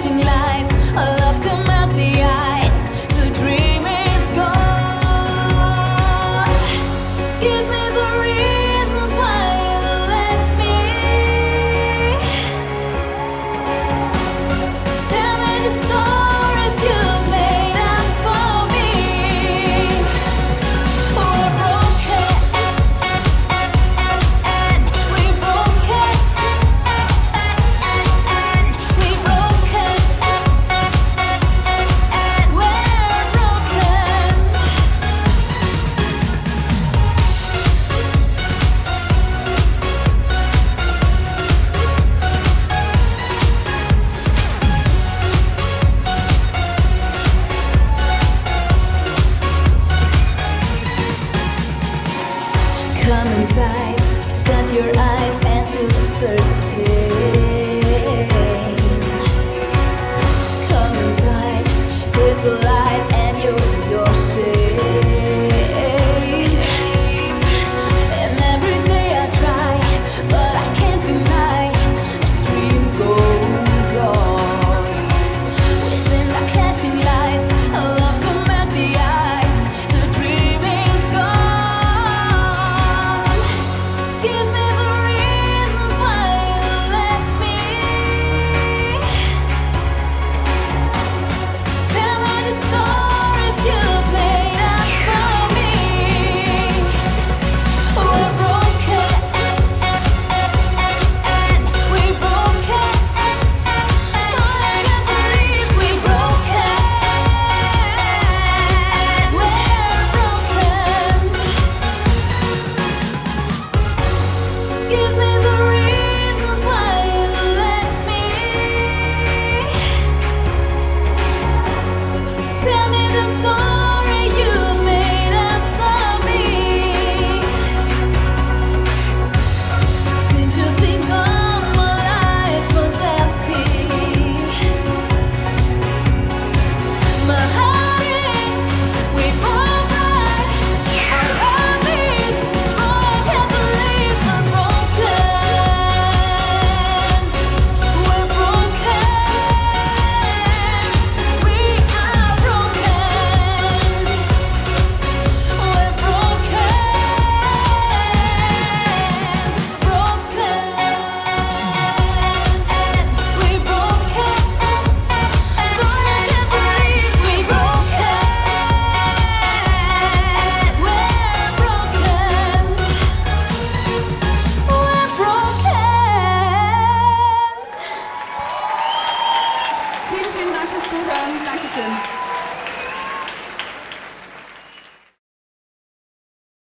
醒来。Your eyes and feel the first. Vielen Dank fürs Zuhören. Dankeschön.